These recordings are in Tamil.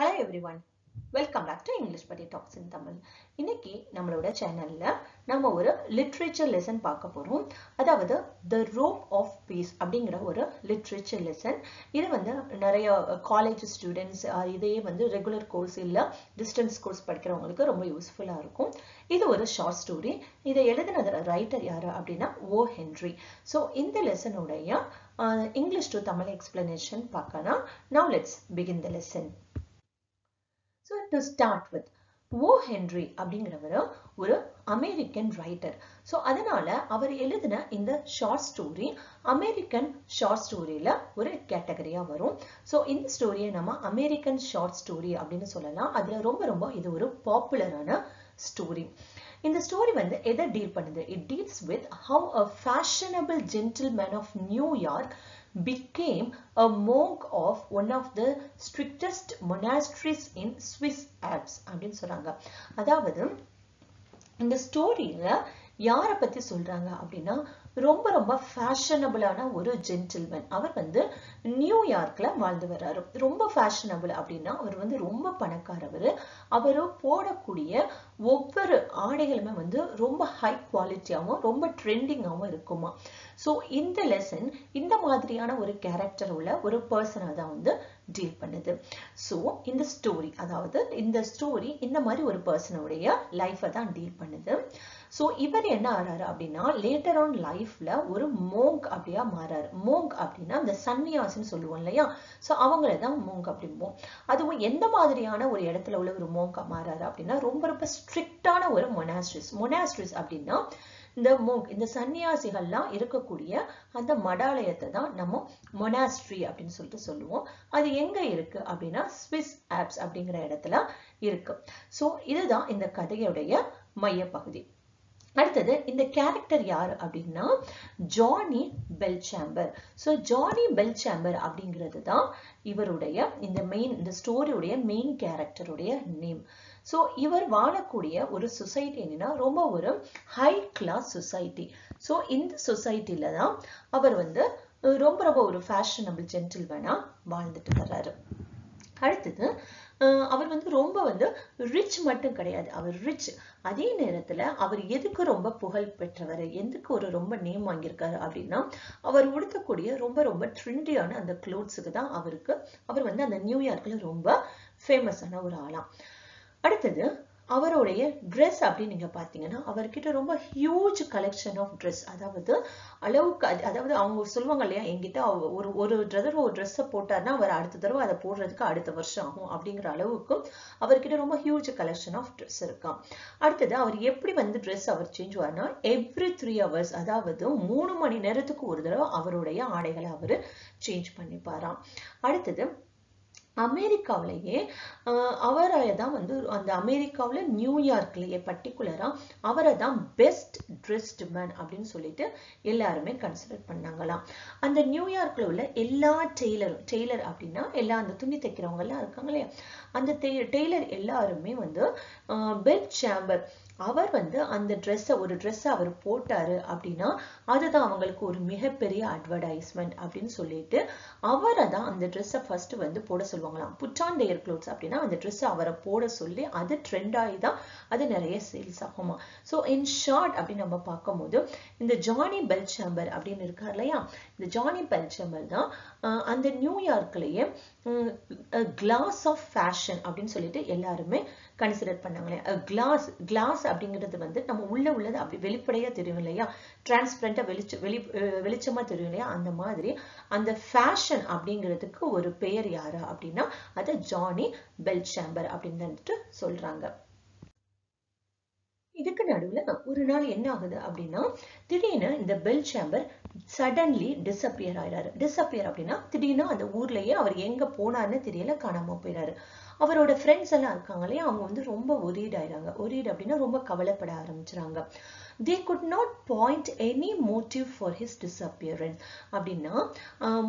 Hello everyone welcome back to English படி டாக்ஸ் இன் தமிழ் இன்னைக்கு நம்மளோட சேனல்ல நம்ம ஒரு லிட்ரேச்சர் லெசன் பார்க்க போறோம். அதாவது த ரோப் ஆஃப் பீஸ் அப்படிங்கிற ஒரு லிட்ரேச்சர் லெசன் இது வந்து நிறைய காலேஜ் ஸ்டூடெண்ட்ஸ் இதையே வந்து ரெகுலர் கோர்ஸ் இல்லை டிஸ்டன்ஸ் கோர்ஸ் படிக்கிறவங்களுக்கு ரொம்ப யூஸ்ஃபுல்லாக இருக்கும். இது ஒரு ஷார்ட் ஸ்டோரி இதை எழுதினது ரைட்டர் யார் அப்படின்னா ஓ ஹென்ரி ஸோ இந்த லெசனுடைய இங்கிலீஷ் டு தமிழ் எக்ஸ்பிளனேஷன் பார்க்கலாம். Now let's begin the lesson so to start with O Henry அப்படிங்கிறவர் ஒரு அமெரிக்கன் ரைட்டர் ஸோ அதனால அவர் எழுதின இந்த ஷார்ட் ஸ்டோரி அமெரிக்கன் ஷார்ட் ஸ்டோரியில் ஒரு கேட்டகரியா வரும். ஸோ இந்த ஸ்டோரியை நம்ம அமெரிக்கன் ஷார்ட் ஸ்டோரி அப்படின்னு சொல்லலாம். அதுல ரொம்ப ரொம்ப இது ஒரு பாப்புலரான ஸ்டோரி இந்த ஸ்டோரி வந்து எதை டீல் பண்ணுது? It deals with how a fashionable gentleman of New York became a monk of one of the strictest monasteries in Swiss Alps அப்படின்னு சொல்றாங்க அதாவது இந்த ஸ்டோரியில யாரை பத்தி சொல்றாங்க அப்படின்னா ரொம்ப ரொம்ப ஃபேஷனபிளான ஒரு ஜென்டில்மேன் அவர் வந்து நியூயார்க்ல வாழ்ந்து வர்றாரு. ரொம்ப ஃபேஷனபிள் அப்படின்னா அவர் வந்து ரொம்ப பணக்காரவர். அவர் போடக்கூடிய ஒவ்வொரு ஆடைகளுமே வந்து ரொம்ப ஹை குவாலிட்டியாகவும் ரொம்ப ட்ரெண்டிங்காகவும் இருக்குமா? ஸோ இந்த லெசன் இந்த மாதிரியான ஒரு கேரக்டர் உள்ள ஒரு பர்சனை தான் வந்து டீல் பண்ணுது. ஸோ இந்த ஸ்டோரி அதாவது இந்த ஸ்டோரி இந்த மாதிரி ஒரு பர்சனுடைய லைஃப்பை தான் டீல் பண்ணுது. ஸோ இவர் என்ன ஆறாரு அப்படின்னா லேட்டர் ஆன் லைஃப்ல ஒரு மோங்க் அப்படியா மாறாரு. மோங்க் அப்படின்னா இந்த சன்னியாசின்னு சொல்லுவோம் இல்லையா? ஸோ அவங்கள தான் மோங்க் அப்படிம்போம். அதுவும் எந்த மாதிரியான ஒரு இடத்துல உள்ள ஒரு மோங்கா மாறாரு அப்படின்னா ரொம்ப ரொம்ப ஸ்ட்ரிக்டான ஒரு மொனாஸ்ட்ரிஸ் மொனாஸ்ட்ரிஸ் அப்படின்னா இந்த மோங்க் இந்த சன்னியாசிகள்லாம் இருக்கக்கூடிய அந்த மடாலயத்தை தான் நம்ம மொனாஸ்ட்ரி அப்படின்னு சொல்லிட்டு சொல்லுவோம். அது எங்க இருக்கு அப்படின்னா ஸ்விஸ் ஆப்ஸ் அப்படிங்கிற இடத்துல இருக்கு. ஸோ இதுதான் இந்த கதையுடைய மையப்பகுதி. அடுத்தது இந்த கேரக்டர் யார் அப்படின்னா Johnny Bellchamber so Johnny Bellchamber அப்படிங்கிறது தான் இவருடைய இந்த மெயின் இந்த ஸ்டோரியுடைய மெயின் கேரக்டருடைய நேம் ஸோ இவர் வாழக்கூடிய ஒரு சொசைட்டி என்னன்னா ரொம்ப ஒரு ஹை கிளாஸ் சொசைட்டி ஸோ இந்த சொசைட்டில தான் அவர் வந்து ரொம்ப ரொம்ப ஒரு ஃபேஷனபிள் ஜென்டில்மேனா வாழ்ந்துட்டு வர்றாரு. அடுத்தது அவர் வந்து ரொம்ப வந்து ரிச் மட்டும் கிடையாது. அவர் ரிச் அதே நேரத்துல அவர் எதுக்கு ரொம்ப புகழ் பெற்றவர்? எதுக்கு ஒரு ரொம்ப நேம் வாங்கியிருக்காரு அப்படின்னா அவர் உடுத்தக்கூடிய ரொம்ப ரொம்ப ட்ரெண்டியான அந்த க்ளோத்ஸுக்கு தான் அவருக்கு அவர் வந்து அந்த நியூயார்க்கில் ரொம்ப ஃபேமஸான ஒரு ஆளாம். அடுத்தது அவருடைய ட்ரெஸ் அப்படின்னு நீங்க பாத்தீங்கன்னா அவர்கிட்ட ரொம்ப ஹியூஜ் கலெக்ஷன் ஆஃப் ட்ரெஸ் அதாவது அளவுக்கு அதாவது அவங்க சொல்லுவாங்க இல்லையா என்கிட்ட ஒரு ஒரு தடவை ஒரு ட்ரெஸ்ஸை போட்டார்னா அவர் அடுத்த தடவை அதை போடுறதுக்கு அடுத்த வருஷம் ஆகும் அப்படிங்கிற அளவுக்கு அவர்கிட்ட ரொம்ப ஹியூஜ் கலெக்ஷன் ஆஃப் ட்ரெஸ் இருக்கும். அடுத்தது அவர் எப்படி வந்து ட்ரெஸ் அவர் சேஞ்ச் ஆனா எவ்ரி த்ரீ ஹவர்ஸ் அதாவது மூணு மணி நேரத்துக்கு ஒரு தடவை அவருடைய ஆடைகளை அவர் சேஞ்ச் பண்ணிப்பாராம். அடுத்தது அமெரிக்காவிலேயே அவரை தான் வந்து அந்த அமெரிக்காவில் நியூயார்க்லேயே பர்டிகுலராக அவரை தான் பெஸ்ட் ட்ரெஸ்ட் மேன் அப்படின்னு சொல்லிட்டு எல்லாருமே கன்சிடர் பண்ணாங்களாம். அந்த நியூயார்க்கில் உள்ள எல்லா டெய்லரும் டெய்லர் அப்படின்னா எல்லா அந்த துணி தைக்கிறவங்க எல்லாம் இருக்காங்க இல்லையா? அந்த டெய்லர் எல்லாருமே வந்து பெட் சேம்பர் அவர் வந்து அந்த ட்ரெஸ்ஸை ஒரு ட்ரெஸ்ஸை அவர் போட்டாரு அப்படின்னா அதுதான் அவங்களுக்கு ஒரு மிகப்பெரிய அட்வர்டைஸ்மெண்ட் அப்படின்னு சொல்லிட்டு அவரை தான் அந்த ட்ரெஸ்ஸை ஃபர்ஸ்ட் வந்து போட சொல்லுவாங்களாம். புட்டான் டேயர் க்ளோத்ஸ் அப்படின்னா அந்த ட்ரெஸ்ஸை அவரை போட சொல்லி அது ட்ரெண்ட் ஆகி தான் அது நிறைய சேல்ஸ் ஆகுமா ஸோ இன் ஷார்ட் அப்படின்னு நம்ம பார்க்கும்போது இந்த ஜானி பெல்சாம்பர் அப்படின்னு இருக்கார் இல்லையா? இந்த ஜானி பெல்சாம்பர் தான் அந்த நியூயார்க்லேயே கிளாஸ் ஆஃப் ஃபேஷன் அப்படின்னு சொல்லிட்டு எல்லாருமே கன்சிடர் பண்ணாங்களே கிளாஸ் கிளாஸ் அப்படிங்கிறது வந்து நம்ம உள்ள உள்ளது அப்படி வெளிப்படையா தெரியும் இல்லையா? டிரான்ஸ்பரண்டா வெளிச்ச வெளி வெளிச்சமா தெரியும் இல்லையா? அந்த மாதிரி அந்த ஃபேஷன் அப்படிங்கிறதுக்கு ஒரு பெயர் யாரு அப்படின்னா அது ஜானி பெல்சாம்பர் அப்படின்னு வந்துட்டு சொல்றாங்க. இதுக்கு நடுவுல ஒரு நாள் என்ன ஆகுது அப்படின்னா திடீர்னு இந்த பெல் சேம்பர் சடன்லி டிஸப்பியர் ஆயிடாரு டிஸப்பியர் அப்படின்னா திடீர்னு அந்த ஊர்லயே அவர் எங்க போனார்னு தெரியல காணாம போயிடாரு அவரோட ஃப்ரெண்ட்ஸ் எல்லாம் இருக்காங்க இல்லையா? அவங்க வந்து ரொம்ப ஒரீட் ஆயிடுறாங்க ஒரீட் அப்படின்னா ரொம்ப கவலைப்பட ஆரம்பிச்சுறாங்க. They could not point any motive for his disappearance அப்படின்னா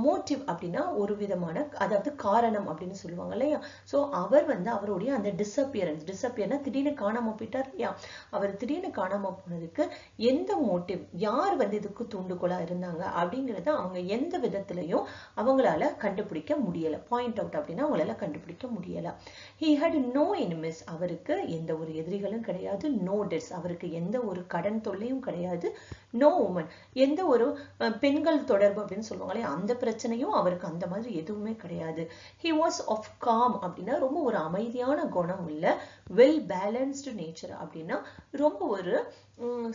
மோட்டிவ் அப்படின்னா ஒரு விதமான அதாவது காரணம் அப்படின்னு சொல்லுவாங்க இல்லையா? ஸோ அவர் வந்து அவருடைய அந்த டிஸ்அப்பியரன்ஸ் டிஸ்அப்பியர்னா திடீர்னு காணாமல் போயிட்டார் இல்லையா? அவர் திடீர்னு காணாம போனதுக்கு எந்த மோட்டிவ் யார் வந்து இதுக்கு தூண்டுகோலா இருந்தாங்க அப்படிங்கிறத அவங்க எந்த விதத்திலையும் அவங்களால கண்டுபிடிக்க முடியல. பாயிண்ட் அவுட் அப்படின்னா அவங்களால கண்டுபிடிக்க முடியல. ஹி ஹேட் நோ எனிமிஸ் அவருக்கு எந்த ஒரு எதிரிகளும் கிடையாது. நோ டெட்ஸ் அவருக்கு எந்த ஒரு கடன் தொல்லையும் கிடையாது. நோ உமன் எந்த ஒரு பெண்கள் தொடர்பு அப்படின்னு சொல்லுவாங்களே அந்த பிரச்சனையும் அவருக்கு அந்த மாதிரி எதுவுமே கிடையாது. ஹி வாஸ் ஆஃப் காம் அப்படின்னா ரொம்ப ஒரு அமைதியான குணம் உள்ள வெல் பேலன்ஸ்டு நேச்சர் அப்படின்னா ரொம்ப ஒரு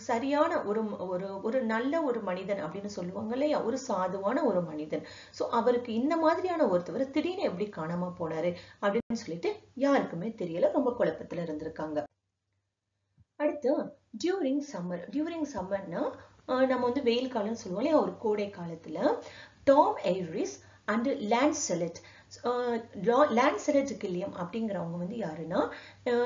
சரியான ஒரு ஒரு ஒரு நல்ல ஒரு மனிதன் அப்படின்னு சொல்லுவாங்க இல்லையா? ஒரு சாதுவான ஒரு மனிதன். ஸோ அவருக்கு இந்த மாதிரியான ஒருத்தவர் திடீர்னு எப்படி காணாம போனாரு அப்படின்னு சொல்லிட்டு யாருக்குமே தெரியல. ரொம்ப குழப்பத்துல இருந்திருக்காங்க. அடுத்து டியூரிங் சம்மர் டியூரிங் சம்மர்னா நம்ம வந்து வெயில் காலம்னு சொல்லுவோம் இல்லையா ஒரு கோடை காலத்துல Tom Iris and Lancelot Gilliam அப்படிங்கிறவங்க வந்து யாருன்னா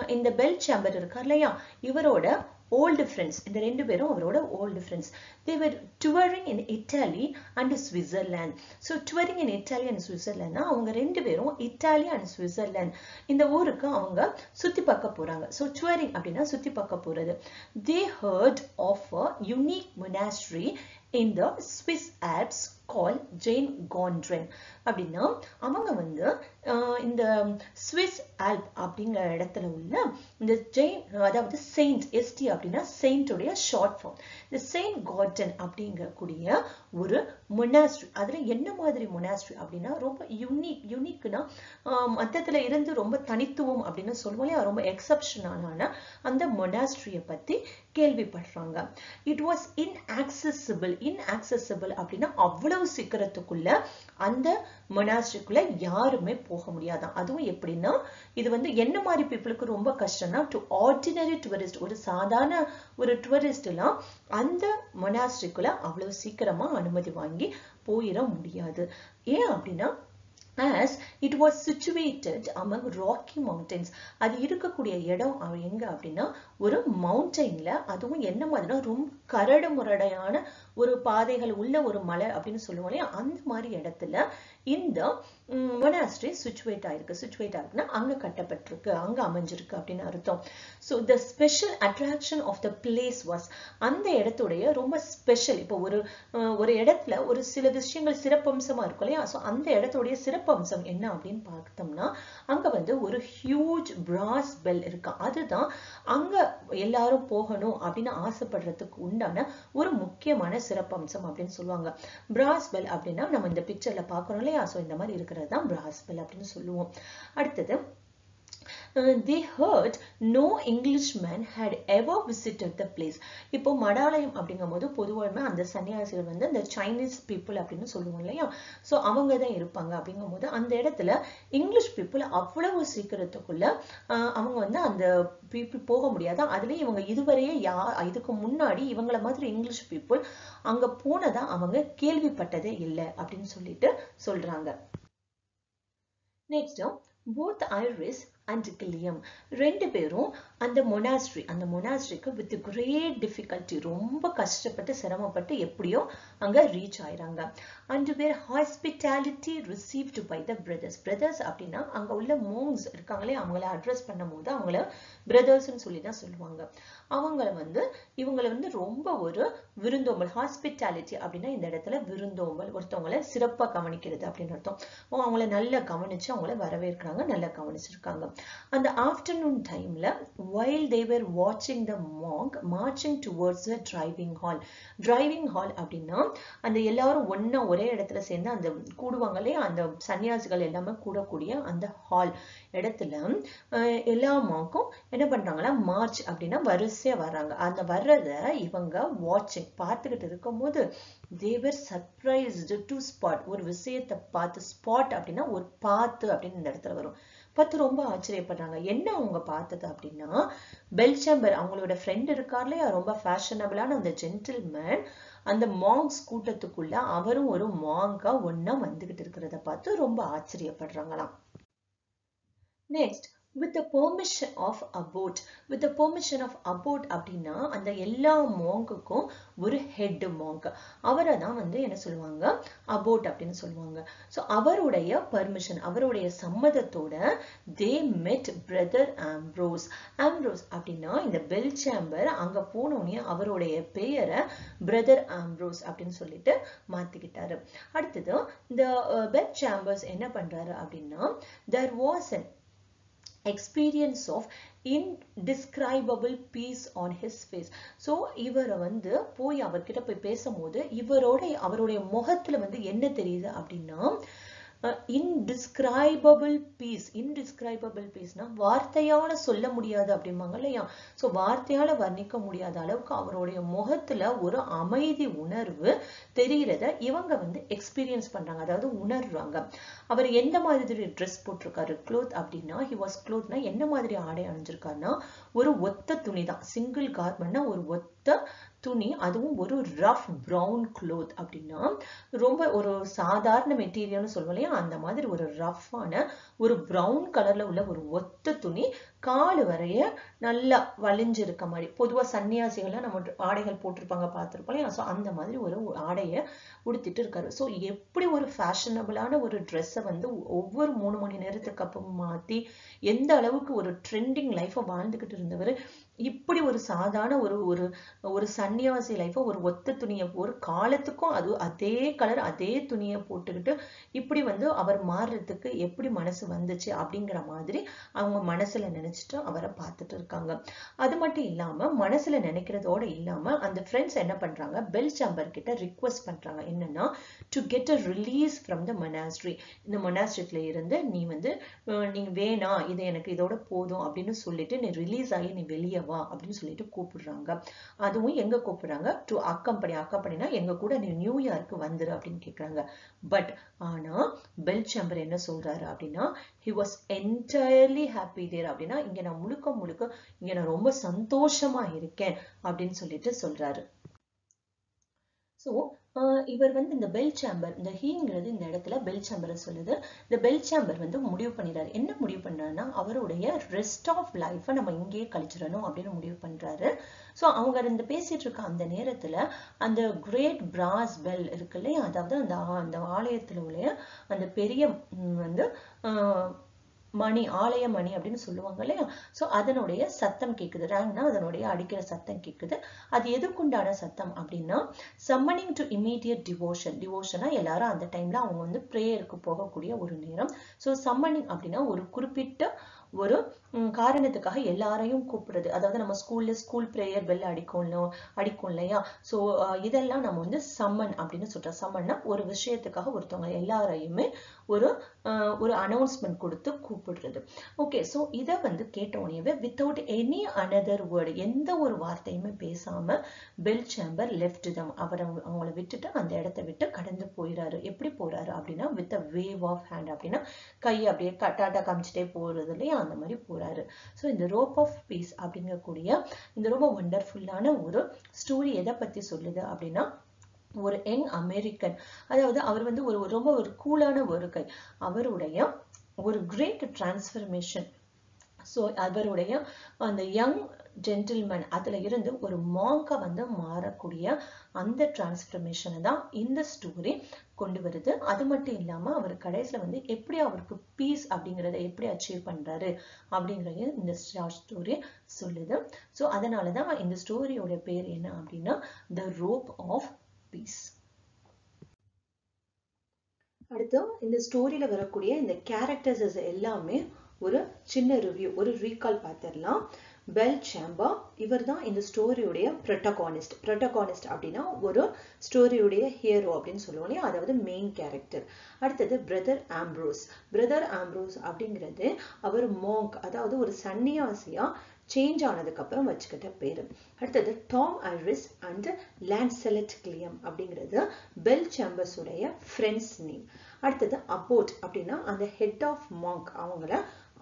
இந்த பெல் சேம்பர் இருக்கார் இல்லையா இவரோட ஓல்டு ஃப்ரெண்ட்ஸ் இந்த ரெண்டு பேரும் அவரோட old friends they were touring in Italy and Switzerland so touring in Italy and சுவிட்சர்லாண்ட்னா அவங்க ரெண்டு பேரும் இட்டாலி அண்ட் சுவிட்சர்லாந்து இந்த ஊருக்கு அவங்க சுத்தி பார்க்க போறாங்க. ஸோ டுவரிங் அப்படின்னா சுற்றி பார்க்க போறது. They heard of a unique monastery in the Swiss Alps called saint Gondren அப்படின்னா அவங்க வந்து இந்த சுவிஸ் ஆல்ப் அப்படிங்கிற இடத்துல உள்ள இந்த ஜெயின் அதாவது செயின்ட் எஸ்டி அப்படின்னா செயின்டுடைய ஷார்ட் ஃபார்ம் இந்த செயின்ட் கார்டன் அப்படிங்கக்கூடிய ஒரு மொனாஸ்ட்ரி அதில் என்ன மாதிரி மொனாஸ்ட்ரி அப்படின்னா ரொம்ப யூனிக் யூனிக்னா மொத்தத்துல இருந்து ரொம்ப தனித்துவம் அப்படின்னு சொல்லுவோம் இல்லையா? ரொம்ப எக்ஸப்ஷனான அந்த மொனாஸ்ட்ரியை பற்றி கேள்விப்படுறாங்க. இட் வாஸ் இன்ஆக்சசிபிள் இன்ஆக்சசிபிள் அப்படின்னா அவ்வளவு சீக்கிரத்துக்குள்ள அந்த மொனாஸ்ட்ரிக்குள்ள யாருமே போக முடியாதான் அதுவும் எப்படின்னா இது வந்து என்ன மாதிரி பீப்புளுக்கு ரொம்ப கஷ்டம்னா டு ஆர்டினரி டூரிஸ்ட் ஒரு சாதாரண ஒரு டூரிஸ்ட்லாம் அந்த மொனாஸ்ட்ரிக்குள்ள அவ்வளவு சீக்கிரமா அனுமதி வாங்கி போயிட முடியாது. ஏன் அப்படின்னா as it was situated among rocky mountains அது இருக்கக்கூடிய இடம் எங்க அப்படின்னா ஒரு மவுண்டெயின்ல அதுவும் என்ன மாதிரினா ரொம்ப கரடு முரடையான ஒரு பாதைகள் உள்ள ஒரு மலை அப்படின்னு சொல்லுவோம் இல்லையா? அந்த மாதிரி இடத்துல இந்த மொனாஸ்ட்ரி சுச்சுவேட் ஆயிருக்கு. சுச்சுவேட் ஆயிருக்குன்னா அங்க கட்டப்பட்டிருக்கு அங்க அமைஞ்சிருக்கு அப்படின்னு அர்த்தம். So the special attraction of the place was அந்த இடத்துடைய ரொம்ப ஸ்பெஷல் இப்போ ஒரு ஒரு இடத்துல ஒரு சில விஷயங்கள் சிறப்பம்சமா இருக்கும் இல்லையா? ஸோ அந்த இடத்துடைய சிறப்பம்சம் என்ன அப்படின்னு பார்த்தோம்னா அங்க வந்து ஒரு ஹியூஜ் பிராஸ் பெல் இருக்கு? அதுதான் அங்க எல்லாரும் போகணும் அப்படின்னு ஆசைப்படுறதுக்கு உண்டான ஒரு முக்கியமான சிறப்பம்சம் அப்படின்னு சொல்லுவாங்க. பிராஸ் பெல் அப்படின்னா நம்ம இந்த பிக்சர்ல பாக்குறோம் இல்லையா? ஸோ இந்த மாதிரி இருக்கிறது தான் பிராஸ் பெல் அப்படின்னு சொல்லுவோம். அடுத்தது Uh, they heard no Englishman had ever visited the place. இப்போ மடாலயம் அப்படிங்கும் போது பொதுவாக அந்த சன்னியாசிகள் வந்து அந்த சைனீஸ் பீப்புள் அப்படின்னு சொல்லுவோம் இல்லையா? ஸோ அவங்க தான் இருப்பாங்க அப்படிங்கும் போது அந்த இடத்துல இங்கிலீஷ் பீப்புள் அவ்வளவு சீக்கிரத்துக்குள்ள அவங்க வந்து அந்த பீப்புள் போக முடியாது. அதுலயும் இவங்க இதுவரையே யா இதுக்கு முன்னாடி இவங்கள மாதிரி இங்கிலீஷ் பீப்புள் அங்க போனதா அவங்க கேள்விப்பட்டதே இல்லை அப்படின்னு சொல்லிட்டு சொல்றாங்க. Next both Iris and Gilliam ரெண்டு பேரும் அந்த மொனாஸ்ட்ரி அந்த மொனாஸ்ட்ரிக்கு வித் கிரேட் டிஃபிகல்ட்டி ரொம்ப கஷ்டப்பட்டு சிரமப்பட்டு எப்படியோ அங்க ரீச் ஆயிறாங்க. அஞ்சு பேர் hospitality received by the brothers brothers அப்படின்னா அங்க உள்ள மோங்ஸ் இருக்காங்களே அவங்கள அட்ரஸ் பண்ணும் போது அவங்கள பிரதர்ஸ்ன்னு சொல்லி தான் சொல்லுவாங்க. அவங்கள வந்து இவங்களை வந்து ரொம்ப ஒரு விருந்தோம்பல் ஹாஸ்பிட்டாலிட்டி அப்படின்னா இந்த இடத்துல விருந்தோம்பல் ஒருத்தவங்களை சிறப்பா கவனிக்கிறது அப்படின்னு அர்த்தம். அவங்கள நல்லா கவனிச்சு அவங்கள வரவேற்கிறாங்க நல்லா கவனிச்சிருக்காங்க. அந்த ஆஃப்டர்நூன் டைம்ல வைல் தேவர் வாட்சிங் the monk marching towards the driving hall driving hall அப்படின்னா அந்த எல்லாரும் ஒன்னா ஒரே இடத்துல சேர்ந்து அந்த கூடுவாங்களே அந்த சன்னியாசிகள் எல்லாமே கூடக்கூடிய அந்த ஹால் இடத்துல எல்லா மாங்கும் என்ன பண்றாங்களா மார்ச் அப்படின்னா வரிசையா வர்றாங்க. அந்த வர்றத இவங்க வாட்சிங் பார்த்துக்கிட்டு இருக்கும் போது தேவர் சர்ப்ரைஸ்டு டு ஸ்பாட் ஒரு விஷயத்தை பார்த்து ஸ்பாட் அப்படின்னா ஒரு பார்த்து அப்படின்னு இந்த இடத்துல வரும். பார்த்து ரொம்ப ஆச்சரியப்படுறாங்க. என்ன அவங்க பார்த்தது அப்படின்னா பெல்சம்பர் அவங்களோட ஃப்ரெண்ட் இருக்கார் இல்லையா? ரொம்ப ஃபேஷனபிளான அந்த ஜென்டில்மேன் அந்த மாங்ஸ் கூட்டத்துக்குள்ள அவரும் ஒரு மாங்கா ஒன்னா வந்துகிட்டு இருக்கிறத பார்த்து ரொம்ப ஆச்சரியப்படுறாங்களாம். Next with the permission of abbot with the permission of abbot அப்படின்னா அந்த எல்லா மாங்குக்கும் ஒரு ஹெட் மாங்க் அவரை தான் வந்து என்ன சொல்லுவாங்க? அபோட் அப்படின்னு சொல்லுவாங்க. ஸோ அவருடைய பர்மிஷன் அவருடைய சம்மதத்தோட தே மெட் பிரதர் ஆம்ப்ரோஸ் ஆம்ப்ரோஸ் அப்படின்னா இந்த பெல் சேம்பர் அங்க போனோடனே அவருடைய பெயரை பிரதர் ஆம்ப்ரோஸ் அப்படின்னு சொல்லிட்டு மாத்திக்கிட்டாரு. அடுத்தது இந்த பெல் சேம்பர்ஸ் என்ன பண்றாரு அப்படின்னா there was an experience of indescribable peace on his face. So இவரை வந்து போய் அவர்கிட்ட போய் பேசும்போது இவரோட அவருடைய முகத்துல வந்து என்ன தெரியுது அப்படின்னா இன்டிஸ்கிரைபபிள் பீஸ் இன்டிஸ்கிரைபபிள் பீஸ்னா வார்த்தையால சொல்ல முடியாது அப்படிம்பாங்க இல்லையா? ஸோ வார்த்தையால வர்ணிக்க முடியாத அளவுக்கு அவருடைய முகத்துல ஒரு அமைதி உணர்வு தெரிகிறத இவங்க வந்து எக்ஸ்பீரியன்ஸ் பண்றாங்க. அதாவது உணர்றாங்க. அவர் எந்த மாதிரி ட்ரெஸ் போட்டிருக்காரு? க்ளோத் அப்படின்னா ஹி வாஸ் க்ளோத்னா என்ன மாதிரி ஆடை அணிஞ்சிருக்காருன்னா ஒரு ஒத்த துணி தான் சிங்கிள் கார்மெண்ட்னா ஒரு ஒத்த துணி அதுவும் ஒரு ரஃப் ப்ரௌன் க்ளோத் அப்படின்னா ரொம்ப ஒரு சாதாரண மெட்டீரியல்னு சொல்லுவோம் இல்லையா? அந்த மாதிரி ஒரு ரஃப்பான ஒரு ப்ரௌன் கலர்ல உள்ள ஒரு ஒத்த துணி காலு வரைய நல்லா வலிஞ்சிருக்க மாதிரி. பொதுவாக சன்னியாசிகள்லாம் நம்ம ஆடைகள் போட்டிருப்பாங்க பார்த்துருப்போம் இல்லையா? ஸோ அந்த மாதிரி ஒரு ஆடையை உடுத்திட்டு இருக்காரு. ஸோ எப்படி ஒரு ஃபேஷனபிளான ஒரு ட்ரெஸ்ஸை வந்து ஒவ்வொரு மூணு மணி நேரத்துக்கு அப்புறம் மாற்றி எந்த அளவுக்கு ஒரு ட்ரெண்டிங் லைஃப்பை வாழ்ந்துக்கிட்டு இருந்தவர் இப்படி ஒரு சாதாரண ஒரு ஒரு ஒரு சன்னியாசி லைஃப்பை ஒரு ஒத்த துணியை ஒரு காலத்துக்கும் அது அதே கலர் அதே துணியை போட்டுக்கிட்டு இப்படி வந்து அவர் மாறுறதுக்கு எப்படி மனசு வந்துச்சு அப்படிங்கிற மாதிரி அவங்க மனசுல நினைச்சிட்டு அவரை பார்த்துட்டு இருக்காங்க. அது மட்டும் இல்லாம மனசுல நினைக்கிறதோட இல்லாம அந்த ஃப்ரெண்ட்ஸ் என்ன பண்றாங்க? பெல் சாம்பர் கிட்ட ரிக்வஸ்ட் பண்றாங்க. என்னன்னா to get a release from the monastery இந்த மொனாஸ்ட்ரிட்ல இருந்து நீ வந்து நீ வேணாம். இது எனக்கு இதோட போதும். அப்படின்னு சொல்லிட்டு நீ ரிலீஸ் ஆகி நீ வெளியே வா அப்படின்னு சொல்லிட்டு கூப்பிடுறாங்க. அதுவும் எங்க கூப்பிடுறாங்க? டு அக்கம்படி அக்கம்படினா எங்க கூட நீ நியூயார்க்கு வந்துரு அப்படின்னு கேட்குறாங்க பட் ஆனா பெல் சேம்பர் என்ன சொல்றாரு அப்படின்னா he was entirely happy there அப்படின்னா இங்க நான் முழுக்க முழுக்க இங்க நான் ரொம்ப சந்தோஷமா இருக்கேன் அப்படின்னு சொல்லிட்டு சொல்றாரு. ஸோ இவர் வந்து இந்த பெல் சேம்பர் இந்த ஹீங்கிறது இந்த இடத்துல பெல் சேம்பரை சொல்லுது. இந்த பெல் சேம்பர் வந்து முடிவு பண்ணிடுறாரு. என்ன முடிவு பண்ணுறாருன்னா அவருடைய ரெஸ்ட் ஆஃப் லைஃப்பை நம்ம இங்கேயே கழிச்சிடணும் அப்படின்னு முடிவு பண்றாரு. ஸோ அவங்க இந்த பேசிட்டு இருக்க அந்த நேரத்துல அந்த கிரேட் பிராஸ் பெல் இருக்கு இல்லையா? அதாவது அந்த அந்த ஆலயத்துல உள்ள அந்த பெரிய வந்து மணி ஆலய மணி அப்படின்னு சொல்லுவாங்க இல்லையா? ஸோ அதனுடைய சத்தம் கேட்குது ரேங்னா அதனுடைய அடிக்கிற சத்தம் கேட்குது அது எதுக்குண்டான சத்தம் அப்படின்னா சம்மனிங் டு இமீடியட் டிவோஷன் டிவோஷனா எல்லாரும் அந்த டைம்ல அவங்க வந்து ப்ரேயருக்கு போகக்கூடிய ஒரு நேரம். ஸோ சம்மனிங் அப்படின்னா ஒரு குறிப்பிட்ட ஒரு காரணத்துக்காக எல்லாரையும் கூப்பிடுறது. அதாவது நம்ம ஸ்கூல்ல ஸ்கூல் ப்ரேயர் பெல் அடிக்கணும் அடிக்கும் இல்லையா? ஸோ இதெல்லாம் நம்ம வந்து சம்மன் அப்படின்னு சொல்றோம். சம்மன்னா ஒரு விஷயத்துக்காக ஒருத்தவங்க எல்லாரையுமே ஒரு ஒரு அனௌன்ஸ்மெண்ட் கொடுத்து கூப்பிடுறது. ஓகே ஸோ இதை வந்து கேட்டோடனே வித்தவுட் எனி அனதர் வேர்டு எந்த ஒரு வார்த்தையுமே பேசாம பெல் சேம்பர் லெஃப்ட் தம் அவரை அவங்கள விட்டுட்டு அந்த இடத்த விட்டு கடந்து போயிடாரு எப்படி போறாரு அப்படின்னா with a wave of hand அப்படின்னா கை அப்படியே டாட்டா காமிச்சிட்டே போறது இல்லையா? அந்த மாதிரி போறாரு. ஸோ இந்த ரோப் ஆஃப் பீஸ் அப்படிங்கக்கூடிய இந்த ரொம்ப ஒண்டர்ஃபுல்லான ஒரு ஸ்டோரி எதை பத்தி சொல்லுது அப்படின்னா ஒரு யங் அமெரிக்கன் அதாவது அவர் வந்து ஒரு ரொம்ப ஒரு கூலான ஒரு கை அவருடைய ஒரு கிரேட் டிரான்ஸ்ஃபர்மேஷன் ஸோ அவருடைய அந்த யங் ஜென்டில்மேன் அதுல இருந்து ஒரு மாங்கா வந்து மாறக்கூடிய அந்த டிரான்ஸ்ஃபர்மேஷனை தான் இந்த ஸ்டோரி கொண்டு வருது. அது மட்டும் இல்லாம அவர் கடைசியில வந்து எப்படி அவருக்கு பீஸ் அப்படிங்கிறத எப்படி அச்சீவ் பண்றாரு அப்படிங்கறது இந்த ஸ்டோரி சொல்லுது. ஸோ அதனாலதான் இந்த ஸ்டோரியோட பேர் என்ன அப்படின்னா த ரோப் ஆஃப் பீஸ் அடுத்து இந்த ஸ்டோரியில வரக்கூடிய இந்த கேரக்டர்ஸ் எல்லாமே ஒரு சின்ன ரிவ்யூ ஒரு ரீகால் பார்த்துடலாம். பெல் சேம்பர் இவர் தான் இந்த ஸ்டோரியுடைய ப்ரொட்டகானிஸ்ட் ப்ரொட்டகானிஸ்ட் அப்படின்னா ஒரு ஸ்டோரியுடைய ஹீரோ அப்படின்னு சொல்லுவோம் இல்லையா? அதாவது மெயின் கேரக்டர் அடுத்தது பிரதர் ஆம்ப்ரோஸ் பிரதர் ஆம்ப்ரோஸ் அப்படிங்கிறது அவர் மோங்க் அதாவது ஒரு சன்னியாசியா சேஞ்ச் ஆனதுக்கு அப்புறம் வச்சுக்கிட்ட பேரு. அடுத்தது டாம் ஐரிஸ் அண்ட் லேண்ட்செலட் கிளியம் அப்படிங்கிறது பெல் சேம்பர்ஸுடைய ஃப்ரெண்ட்ஸ் நேம் அடுத்தது அபோட் அப்படின்னா அந்த ஹெட் ஆஃப் மாங்க் அவங்கள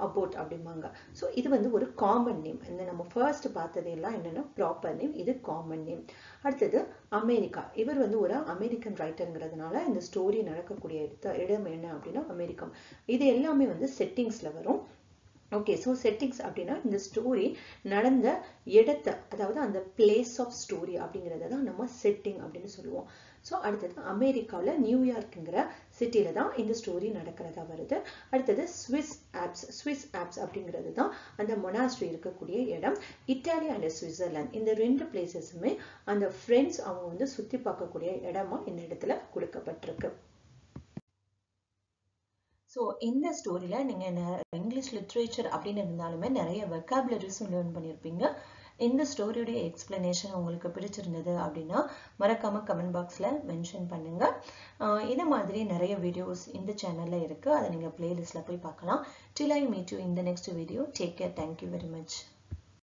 அபோட் அப்படிம்பாங்க. ஸோ இது வந்து ஒரு காமன் நேம் இந்த நம்ம ஃபர்ஸ்ட் பார்த்தது எல்லாம் என்னென்னா ப்ராப்பர் நேம் இது காமன் நேம் அடுத்தது அமெரிக்கா. இவர் வந்து ஒரு அமெரிக்கன் ரைட்டருங்கிறதுனால இந்த ஸ்டோரி நடக்கக்கூடிய இடத்த இடம் என்ன அப்படின்னா அமெரிக்கம் இது எல்லாமே வந்து செட்டிங்ஸில் வரும். ஓகே ஸோ செட்டிங்ஸ் அப்படின்னா இந்த ஸ்டோரி நடந்த இடத்த அதாவது அந்த பிளேஸ் ஆஃப் ஸ்டோரி அப்படிங்கிறத தான் நம்ம செட்டிங் அப்படின்னு சொல்லுவோம். ஸோ அடுத்தது அமெரிக்காவில் நியூயார்க்குங்கிற சிட்டியில தான் இந்த ஸ்டோரி நடக்கிறதா வருது. அடுத்தது ஸ்விஸ் ஆப்ஸ் ஸ்விஸ் ஆப்ஸ் அப்படிங்கிறது தான் அந்த மொனாஸ்ட்ரி இருக்கக்கூடிய இடம். இட்டாலி அண்ட் சுவிட்சர்லாந்து இந்த ரெண்டு பிளேசஸுமே அந்த ஃப்ரெண்ட்ஸ் அவங்க வந்து சுற்றி பார்க்கக்கூடிய இடமா இந்த இடத்துல கொடுக்கப்பட்டிருக்கு. ஸோ இந்த ஸ்டோரியில் நீங்கள் இங்கிலீஷ் லிட்ரேச்சர் அப்படின்னு இருந்தாலுமே நிறைய வெக்காபுலரிஸும் லேர்ன் பண்ணியிருப்பீங்க. இந்த ஸ்டோரியுடைய எக்ஸ்பிளனேஷன் உங்களுக்கு பிடிச்சிருந்தது அப்படின்னா மறக்காம கமெண்ட் பாக்ஸில் மென்ஷன் பண்ணுங்க. இதை மாதிரி நிறைய வீடியோஸ் இந்த சேனலில் இருக்குது அதை நீங்கள் பிளேலிஸ்ட்டில் போய் பார்க்கலாம். டில் ஐ மீட் யூ இந்த next video take care thank you very much